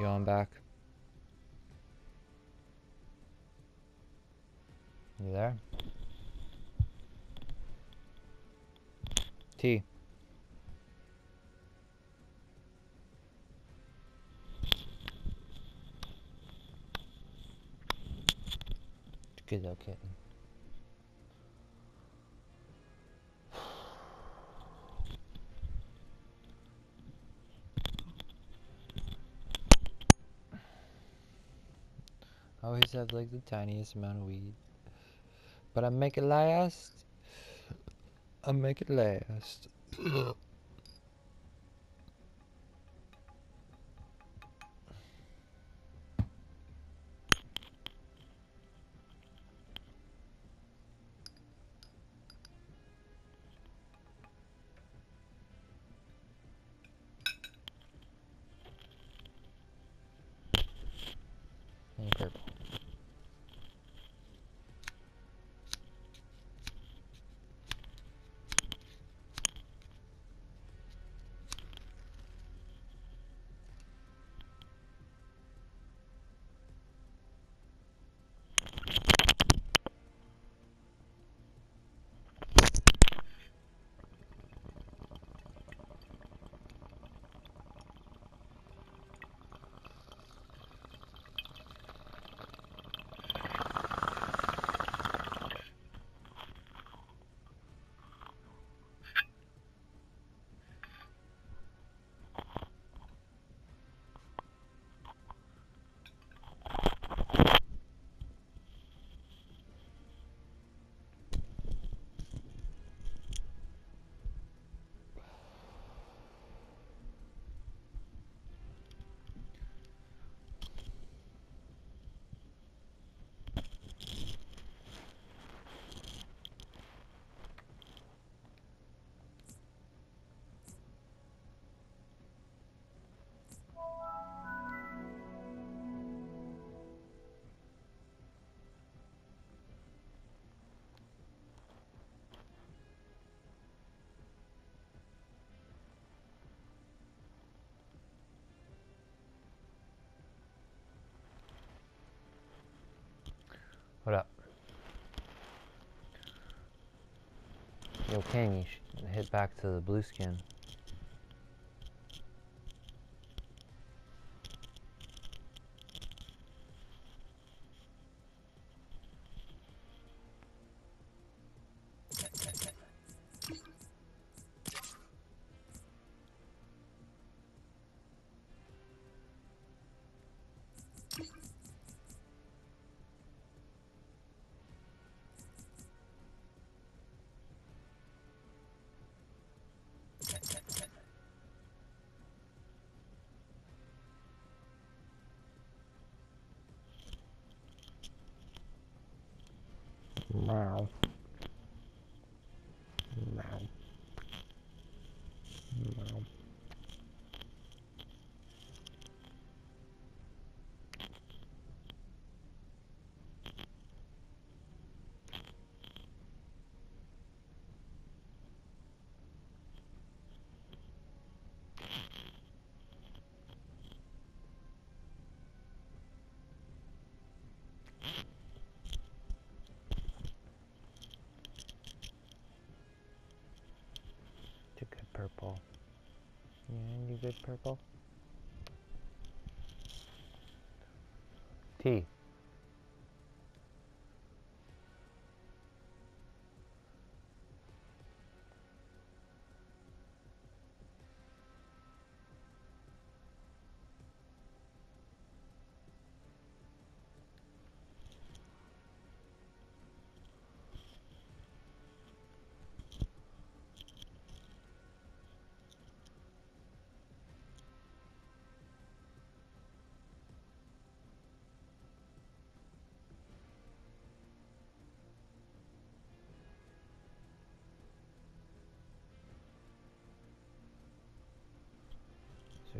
You on back? You there? T. Good though, kitten. Always have like the tiniest amount of weed. But I make it last. I make it last. What up? Yo, King, you should hit back to the blue skin. Good purple? T.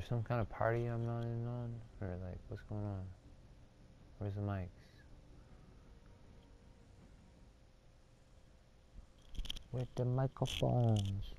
there some kind of party I'm not in on? Or like, what's going on? Where's the mics? With the microphones.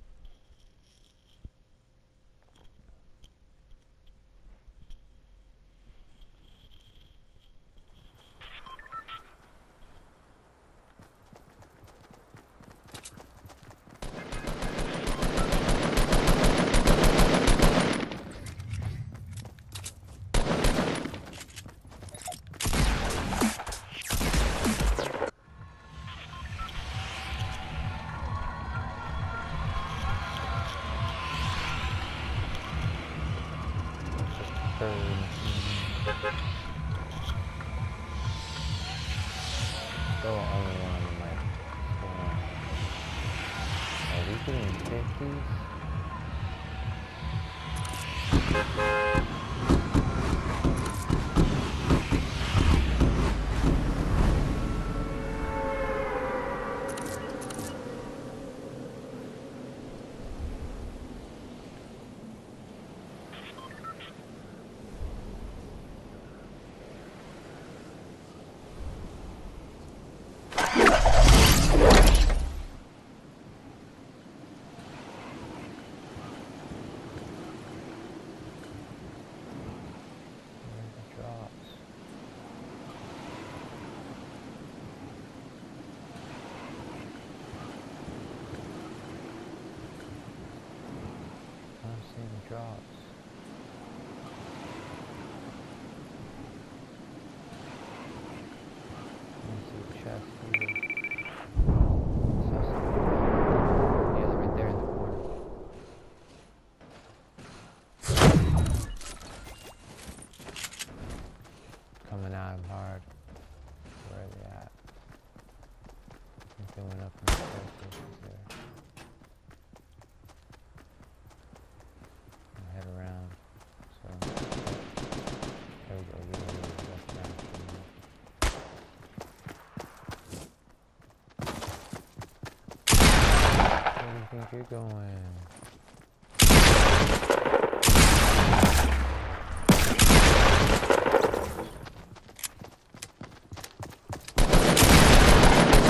You're going?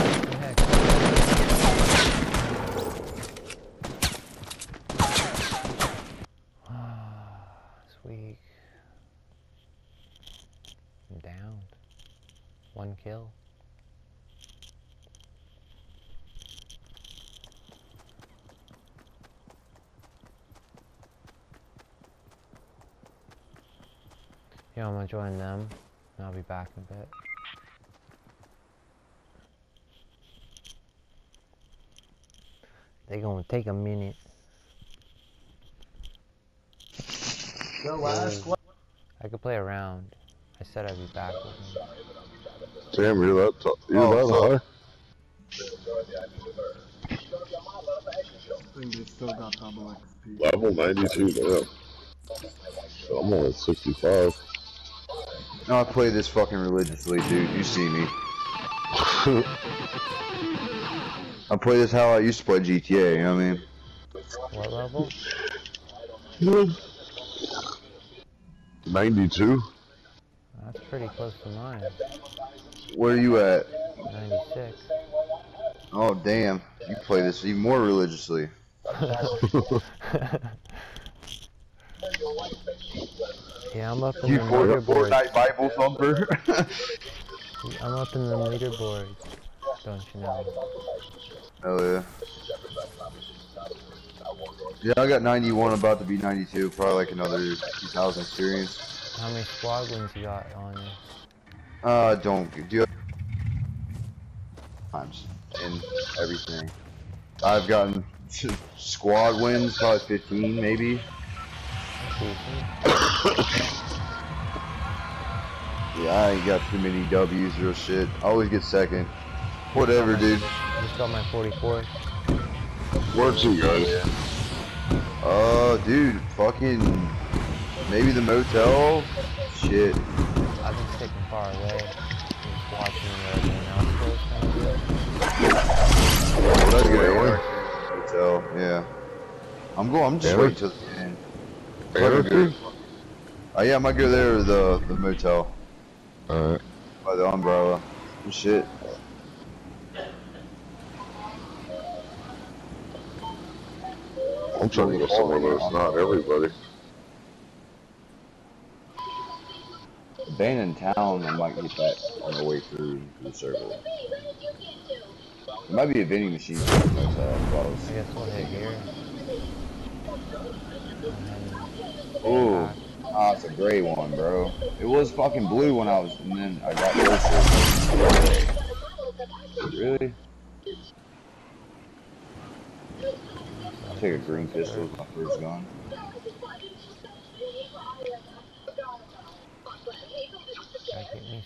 What the heck? It's weak. I'm downed. One kill. Yeah, I'm gonna join them. and I'll be back in a bit. They gonna take a minute. Yo, last Hey, I could play around. I said I'd be back with him. Damn, you're that, t- you're Oh, that fuck. high. think they still got double XP. Level 92, damn. I'm only 65. No, I play this fucking religiously, dude. You see me. I play this how I used to play GTA, you know what I mean? What level? 92? That's pretty close to mine. Where are you at? 96. Oh, damn. You play this even more religiously. yeah, I'm up in You the for- leaderboard. Fortnite Bible thumper? I'm up in the leaderboard. Don't you know? Hell yeah. Yeah, I got 91, about to be 92. Probably like another 2,000 experience. How many squad wins you got on you? Uh, don't do times and everything. I've gotten squad wins, probably 15 maybe. Decent. Yeah, I ain't got too many W's or shit. I always get second. Whatever, dude. Just got my 44. Where to, guys? Uh, dude, fucking maybe the motel. Shit. I've been sticking far away. Just watching where everyone else goes kind of deal. Well, that's Wait, good. wait. Motel, yeah. I'm going. I'm just Really? waiting till the Oh yeah, I might go there or the the motel Alright. by the umbrella. Shit. I'm trying to go somewhere that's not everybody. Abandoned town, I might get that on the way through the server. It might be a vending machine. Uh. I guess we'll hit here. Ooh. Ah, it's a gray one, bro. It was fucking blue when I was, and then I got this. Really? I'll take a green pistol as my first gun.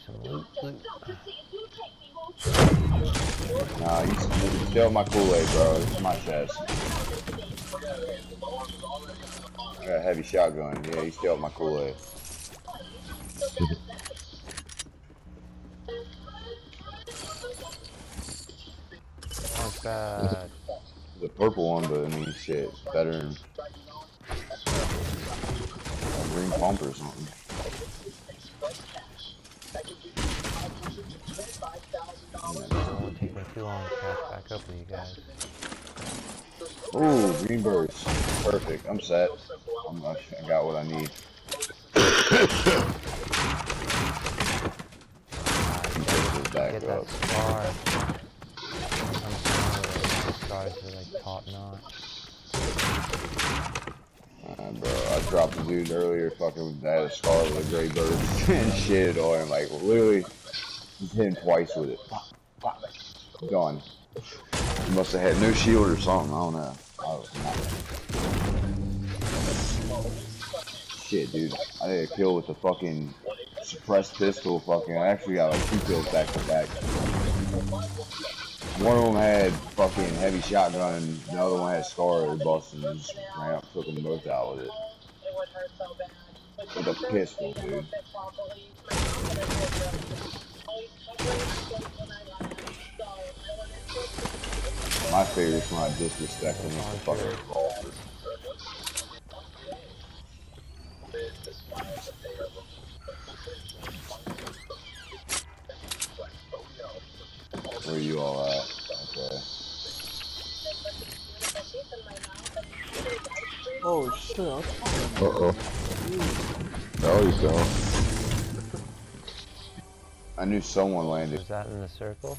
some loot, loot. Nah, you, steal my Kool-Aid, bro. It's my chest. I got a heavy shotgun. Yeah, you steal my Kool-Aid. Oh god. The purple one, but I mean, shit, better than a green pump or something. It won't take me too long to catch back up with you guys. Ooh, green burst. Perfect. I'm set. I'm, I got what I need. Get back Get up. that scar. The scars are like top notch. Uh, bro, I dropped a dude earlier, fucking had a scar with a gray bird and shit on him, like literally hit him twice with it. Gone. He must have had no shield or something, I don't know. Shit, dude. I did a kill with the fucking suppressed pistol, fucking. I actually got like two kills back to back. One of them had fucking heavy shotgun, and the other one had scar. They busted and just ran up, took them both out with it. With a pistol, dude. My favorite is when I disrespect them with the fucking revolver. Where you all at? Okay. Oh shit, I was Uh oh. Now he's down. I knew someone landed. Was that in the circle?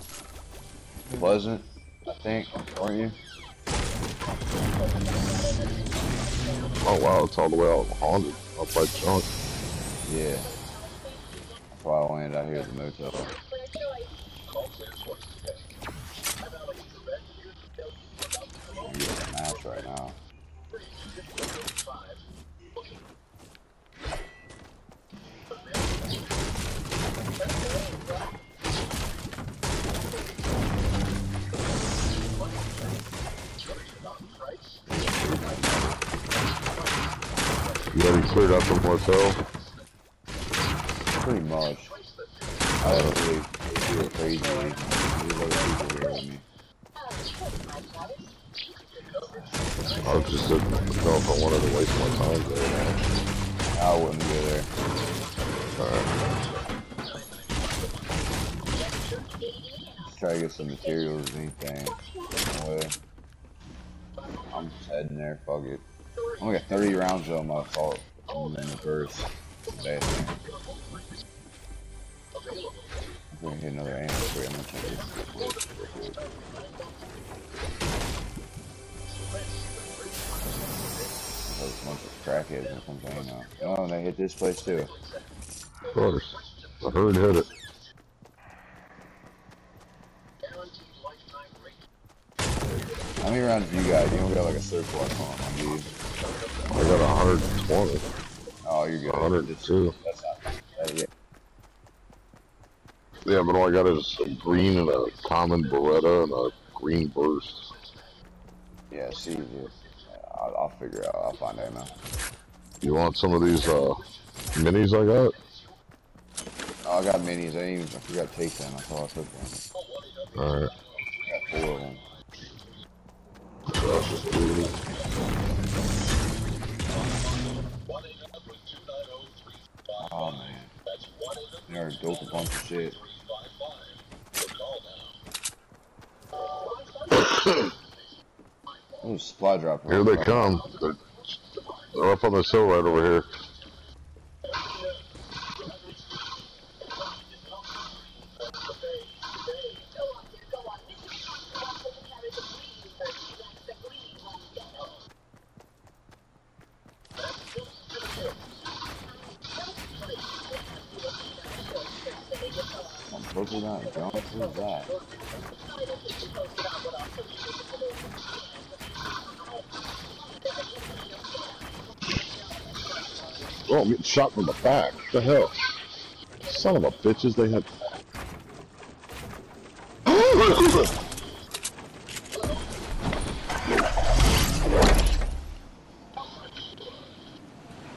Pleasant, I think, aren't you? Oh wow, it's all the way out haunted. Up by junk. Yeah. That's why I landed out here at the motel. I just didn't know if I wanted to waste my time there. Man. I wouldn't go there. Alright. Try to get some materials or anything. I'm just heading there, fuck it. I only got 30 rounds though, my fault. I'm in the first. Bad thing. I'm gonna hit another ammo. I'm gonna check a bunch of crackheads or something now. Oh, and they hit this place too. Of course. I heard hit it. How many rounds do you got? You don't got like a surplus on you? I got 120. Oh, you're good. 102. That's not, that, yeah. Yeah, but all I got is a green and a common Beretta and a green burst. Yeah, see. I'll, I'll figure out. I'll find out now. You want some of these uh, minis I got? Oh, I got minis. I didn't even I forgot to take them. I thought I took one. Alright. I got four of them. So that's just two of these. Oh man. They are dope a bunch of shit. Ooh, supply drop. Here they come. They're, up on this hill right over here. I'm purple down. Jump. Who's that? Oh, I'm getting shot from the back. What the hell? Son of a bitches, they had.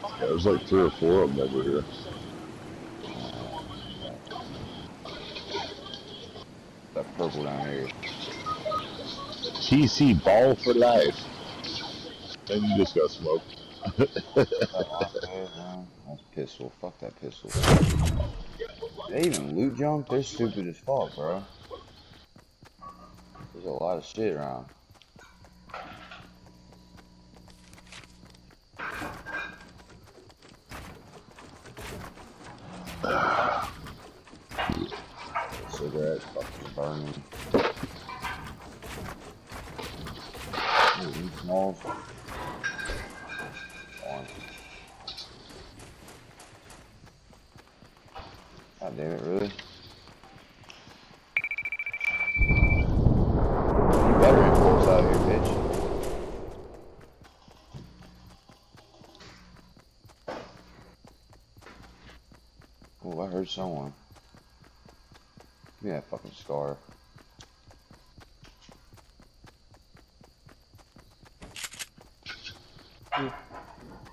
Yeah, there's like three or four of them over here. That purple down here. TC ball for life. And you just got smoked. That's pistol. Fuck that pistol. They even loot jump? They're stupid as fuck, bro. There's a lot of shit around. Cigarettes fucking burning. Ooh, these smalls. On. God damn it, really? You better enforce out here, bitch. Me that fucking scar. I'm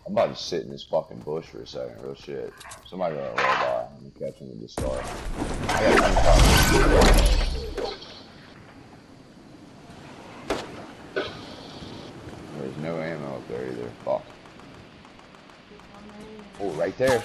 about to sit in this fucking bush for a second, real shit. Somebody got a roll by. I'm catching with the 25. There's no ammo up there either. Fuck. Oh, right there.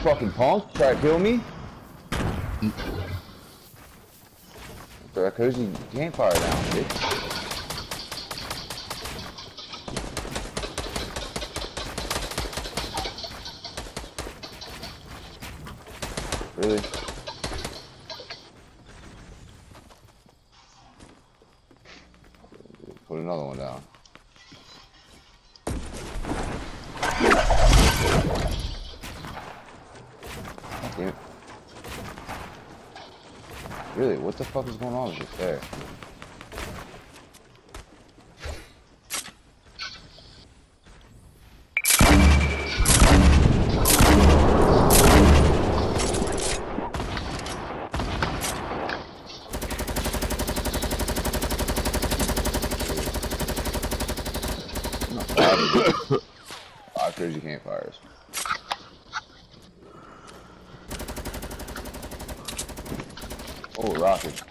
fucking punk. Try to kill me? Throw a cozy campfire down, bitch. Really? Put another one down. Really, what the fuck is going on with this there? Five crazy campfires. Oh, rocket.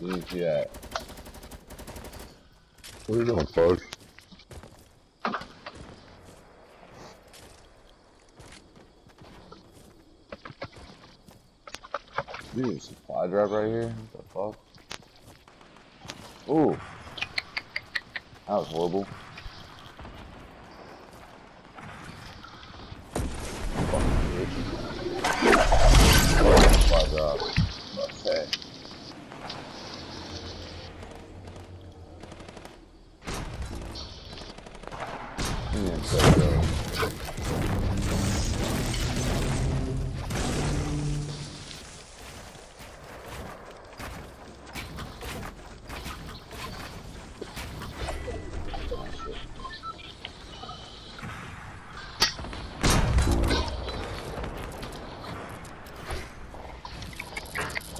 Didn't see that. What are you doing, Fudge? Dude, supply drop right here? What the fuck? Ooh. That was horrible. Fucking bitch. Oh, supply drop. Okay. Yeah, so, uh, How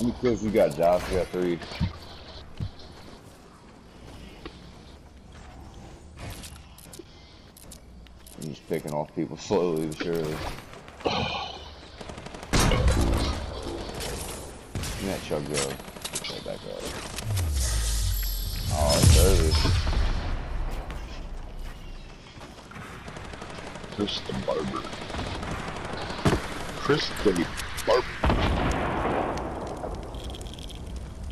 many kills you got, Josh? You got three. Picking off people slowly but surely. Give me that chug go. Put that back up. Oh, service. Chris the Barber. Chris the Barber.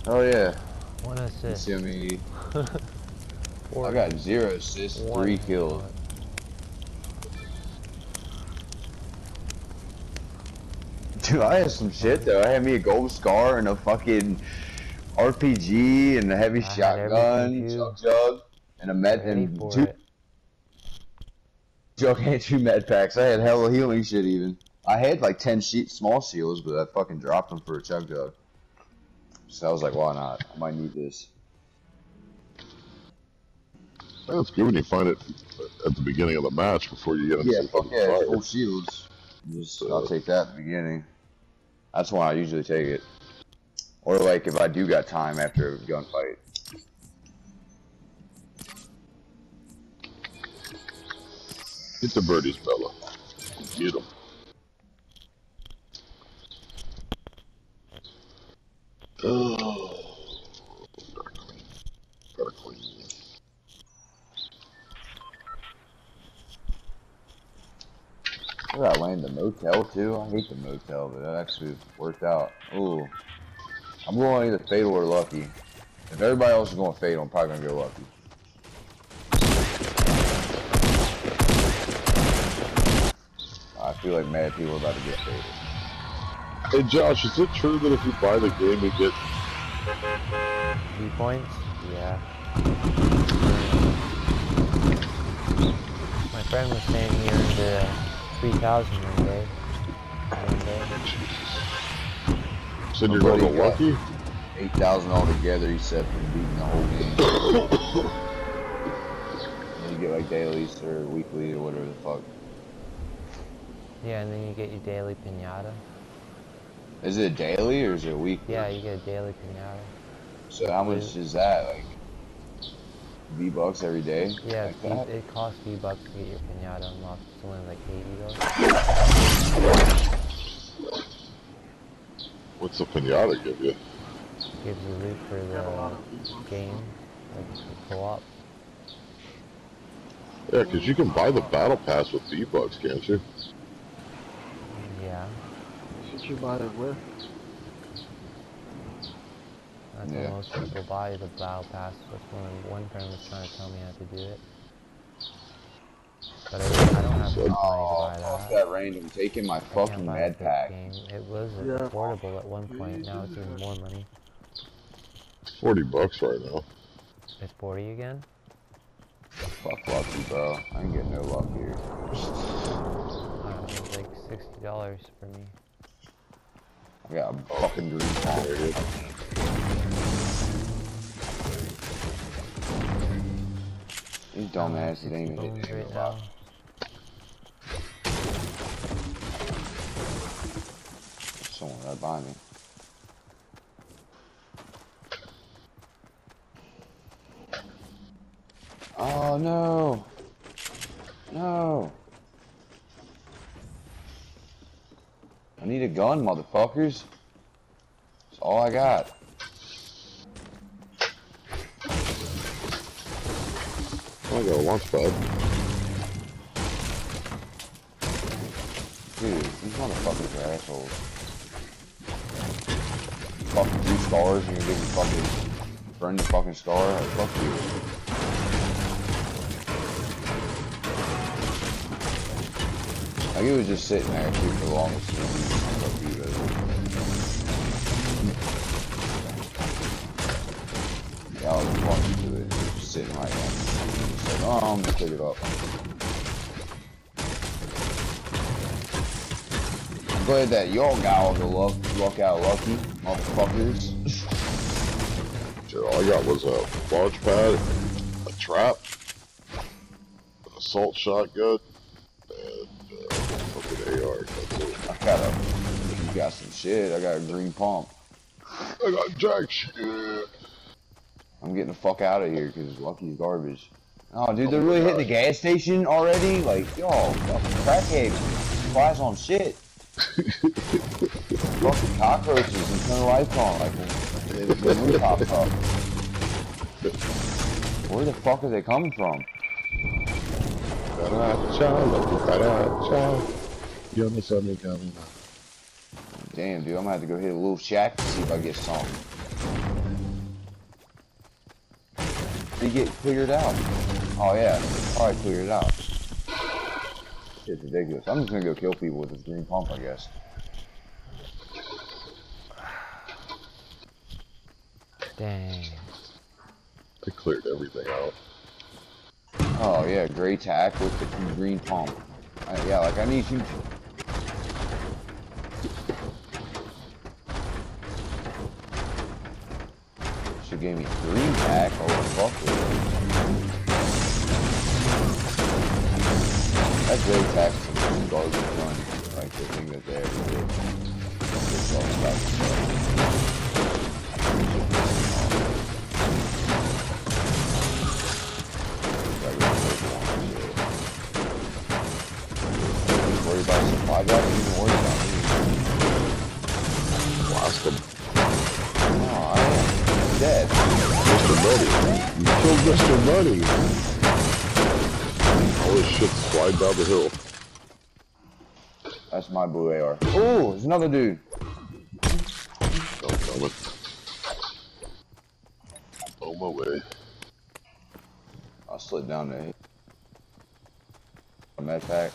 Oh yeah. One You assist. see me. I got zero assists, three kills. Dude, I had some shit though. I had me a gold scar and a fucking RPG and a heavy I shotgun, everything, chug jug, and a med and two it. jug and two med packs. I had hella healing shit even. I had like ten sheet small shields, but I fucking dropped them for a chug jug. So I was like, why not? I might need this. That's good when you find it at the beginning of the match before you get into Yeah, some fuck fucking yeah, fire. full shields. Just I'll take that at the beginning. That's when I usually take it. Or like if I do got time after a gunfight. Get the birdies, Bella. Get them. Gotta clean this. I got land the motel too. I hate the motel, but that actually worked out. Ooh. I'm going either fatal or lucky. If everybody else is going fatal, I'm probably gonna go lucky. I feel like mad people are about to get fatal. Hey Josh, is it true that if you buy the game you get Three points? Yeah. My friend was saying here earned uh, 3,000 one day. One day. said you're going to got- lucky? 8,000 altogether, he said, from beating the whole game. you get like dailies or weekly or whatever the fuck. Yeah, and then you get your daily pinata. Is it daily or is it weekly? Yeah, you get a daily pinata. So how much is that? Like V bucks every day? Yeah, Like V- it costs V bucks to get your pinata unlocked. It's only like 80 though. What's the pinata give you? Gives you loot for the game, like the co-op. Yeah, because you can buy the battle pass with V-Bucks, can't you? Yeah, Should you buy it with? That's Yeah. what most people buy the battle pass. That's when one friend was trying to tell me how to do it. But I, I don't have the money to buy fuck that. that random taking my I fucking med pack. Game. It was Yeah. affordable at one point. Now it's even more money. 40 bucks right now. It's 40 again. Fuck lucky, bro. I ain't getting no luck here. I it's like sixty dollars for me. I got a fucking green pump. These dumbasses ain't even hitting right nobody. now. Someone right behind me. Oh no! No! I need a gun, motherfuckers. That's all I got. I got a launch pad. Dude, these motherfuckers are assholes. Fucking two scars and you're giving fucking burn the fucking star. Like, fuck you. Like, it was just sitting there too for the longest time. You. Yeah, I was to it, just sitting right there. Oh, I'm gonna pick it up. I'm glad that y'all got all the luck, luck out lucky, motherfuckers. Shit, all I got was a launch pad, a trap, an assault shotgun, and uh, fucking AR. I got a, you got some shit. I got a green pump. I got jack shit. I'm getting the fuck out of here because Lucky's garbage. Oh, dude, they're really hitting the gas station already? Like, y'all, fucking crackheads, flies on shit. fucking cockroaches and turn the lights on like the up. Where the fuck are they coming from? Cucaracha, la cucaracha. Yo no sé mi camino. Damn, dude, I'm gonna have to go hit a little shack to see if I get some. He get cleared out? Oh yeah, probably cleared it out. It's ridiculous. I'm just gonna go kill people with this green pump, I guess. Dang. I cleared everything out. Oh yeah, gray tack with the green pump. Uh, yeah, like I need you. She gave me green tack. Oh fuck it. That gray tack is some garbage run. Like the thing that they ever did. It's all about. Worry about supply drop, you even worry about me. Blast him. Oh, I am dead. Mr. Money. You killed Mr. Money. All this shit's sliding down the hill. That's my blue AR. Oh, there's another dude. Don't tell it. On my way. I slid down there. A med pack.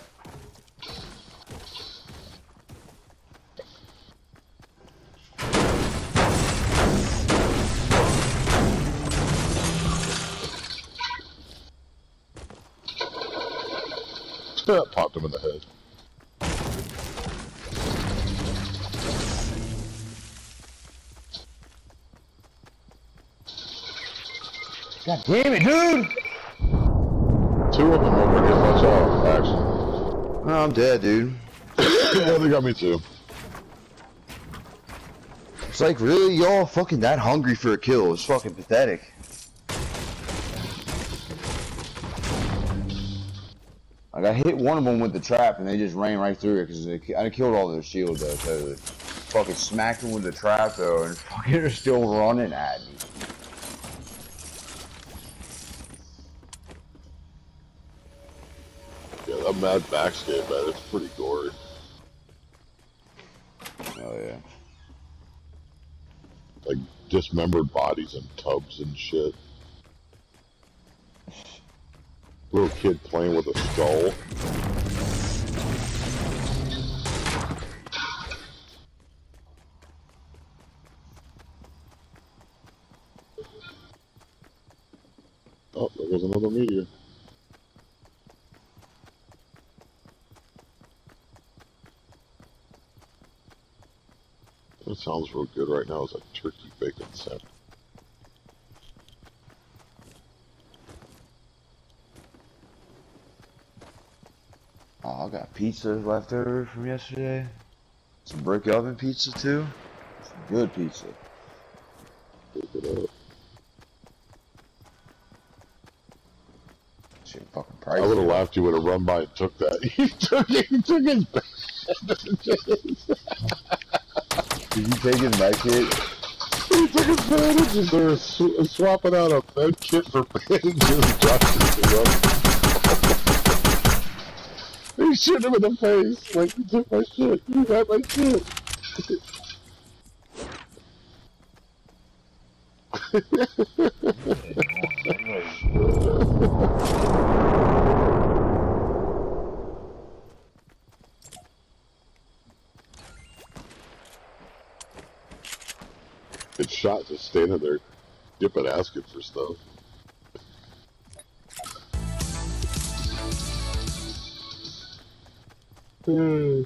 Popped him in the head. God damn it, dude! Two of them over here. Watch out, actually. Oh, I'm dead, dude. yeah, they got me too. It's like, really? Y'all fucking that hungry for a kill? It's fucking pathetic. I hit one of them with the trap and they just ran right through it because I killed all their shield though, totally. Fucking smacked them with the trap though and fucking they're still running at me. Yeah, that Mad Max game, man, it's pretty gory. Oh yeah. Like dismembered bodies in tubs and shit. Little kid playing with a skull. Oh, there goes another meteor. That sounds real good right now is a turkey bacon sandwich. Oh, I got pizza left over from yesterday. Some brick oven pizza too. Some good pizza. Look it up. Shit, fucking I would have laughed you would have run by and took that. He took, it. he took his Did you take his med kit? he took his bandages. They were sw- swapping out a med kit for bandages. He shit him in the face. Like, you took my shit. You got my shit. It's shot just standing there, dipping, asking for stuff. Hmm.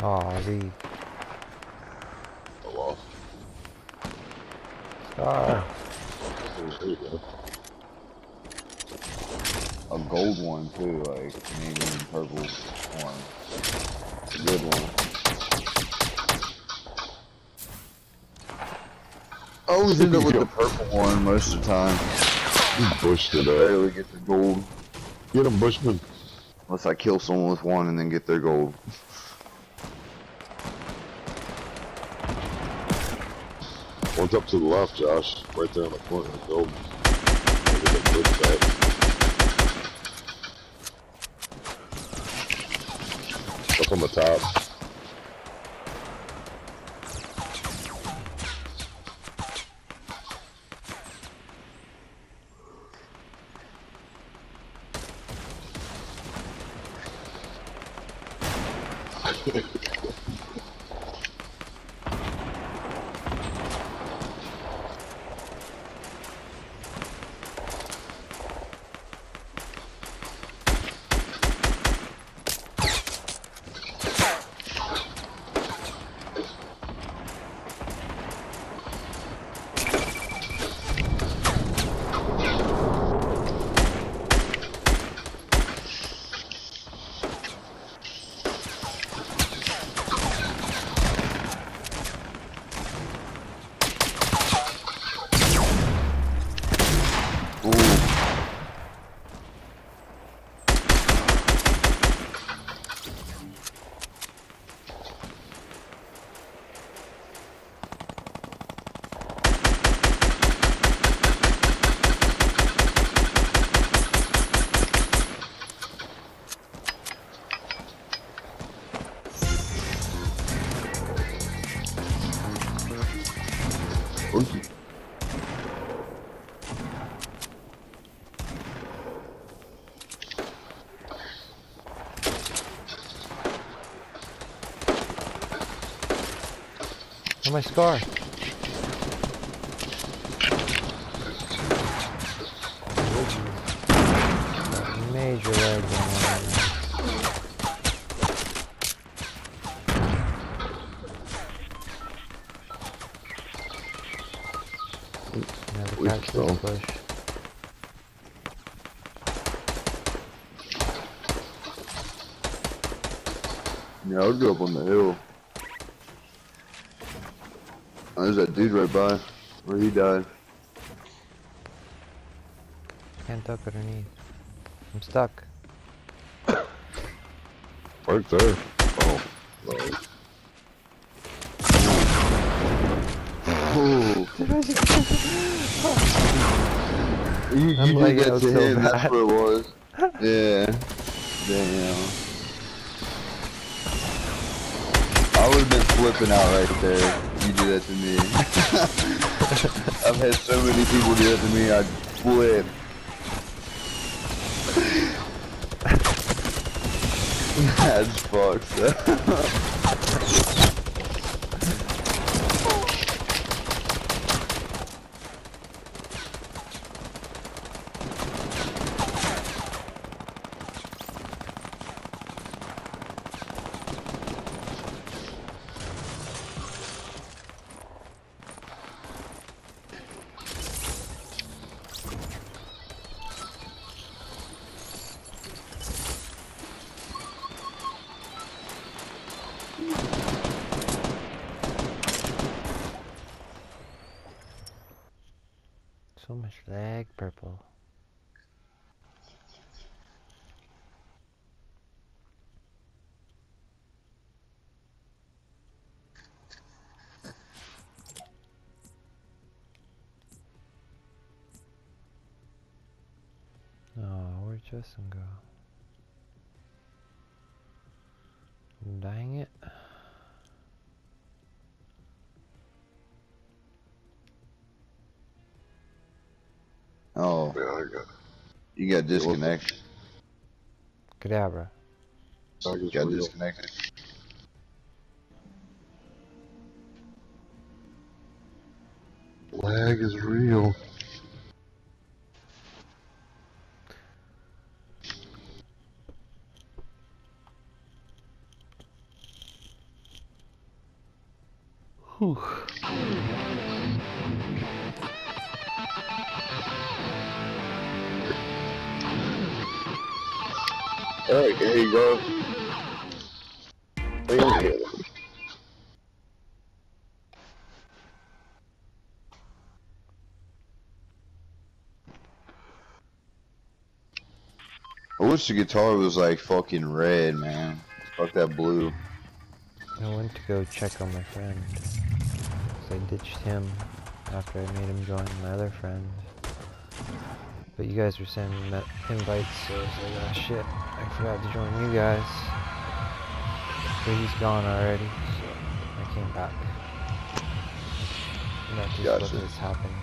Aw, Z. I lost. Scar. There you go. A gold one too, like maybe and purple one. A good one. I always end up with the purple one most of the time. You bushed it up. Barely get the gold. Get him, Bushman. Unless I kill someone with one and then get their gold. One's up to the left, Josh. Right there on the corner of the building. Look at that big fat. Up on the top. My scar. Major lag going on right now. Yeah, the We cat's still- push. Yeah, I would go up on the hill. Oh, there's that dude right by where he died. Can't duck underneath. I'm stuck. Right there. Oh, no. You, you I'm did lagging that out to so him, that's bad. what it was. Yeah. Damn. I would have been flipping out right there. You do that to me. I've had so many people do that to me, I'd flip. That's fucked up. So much lag, purple. Oh, where'd go? Dang it. Oh, Yeah, I got you got disconnected. Cadabra. I just Got disconnected. Lag is real. I wish the guitar was like fucking red, man. Fuck that blue. I went to go check on my friend. 'cause I ditched him. after I made him join my other friend. But you guys were sending me invites, so I was like, oh shit, I forgot to join you guys. But he's gone already, so I came back. And that's just Gotcha. what has happened.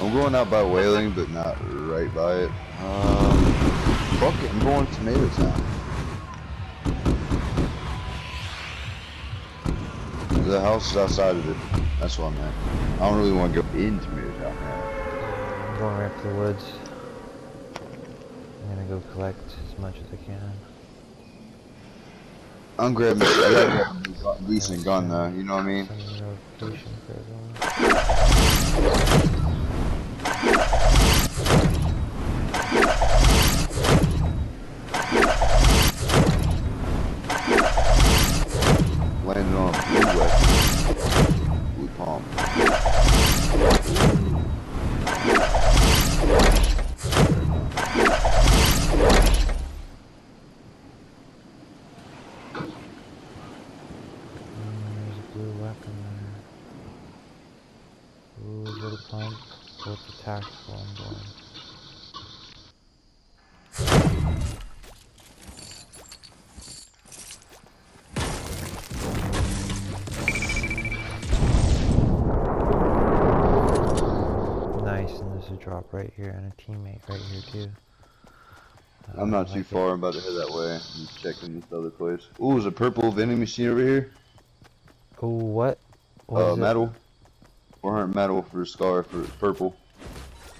I'm going out by Wailing, but not right by it. Um, fuck it, I'm going to Tomato Town. The house is outside of it. That's what I'm at. I don't really want to go into Tomato Town. I'm going right to the woods. Collect as much as I can. I'm grabbing. I gotta grab a decent gun though. You know what I mean? Right here and a teammate right here too. Uh, I'm not I too like it. far. I'm about to head that way. I'm checking this other place. Ooh, there's a purple vending machine over here. Oh, what? What uh, is it? metal. 400 metal for a scar for purple.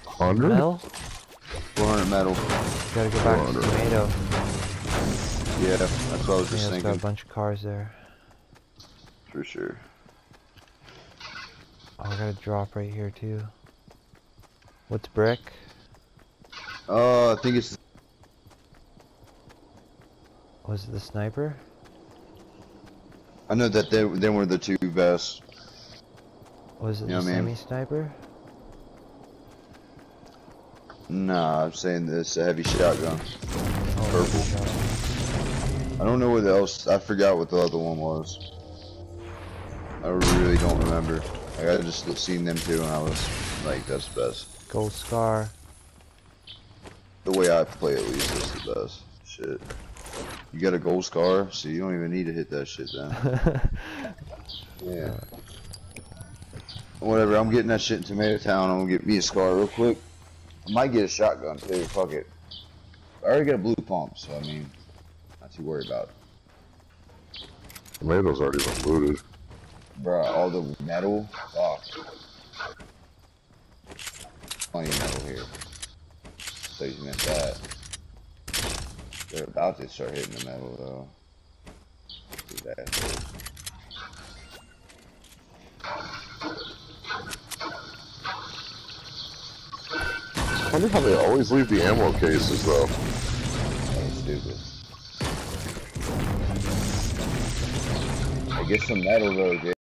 Hundred? Metal? 400 metal. Gotta go back to Water. tomato. Yeah, that's what I was Yeah, just it's got a bunch of cars there. For sure. Oh, I got a drop right here too. What's brick? Uh, I think it's. Was it the sniper? I know that they, they were the two best. Was it Yeah, the semi-sniper? Nah, I'm saying this a heavy shotgun. Oh, Purple. I don't know what else. I forgot what the other one was. I really don't remember. Like, I just seen them two and I was like, that's the best. Gold scar. The way I play at least is the best. Shit. You got a gold scar, so you don't even need to hit that shit then. Yeah. Whatever, I'm getting that shit in Tomato Town. I'm gonna get me a scar real quick. I might get a shotgun too, fuck it. I already got a blue pump, so I mean, not too worried about it. Tomatoes already been looted. Bruh, all the metal, fuck. Plenty of metal here. So you meant that. They're about to start hitting the metal though. These assholes. I wonder how they always leave the ammo cases though. That's stupid. I get some metal though, Jay.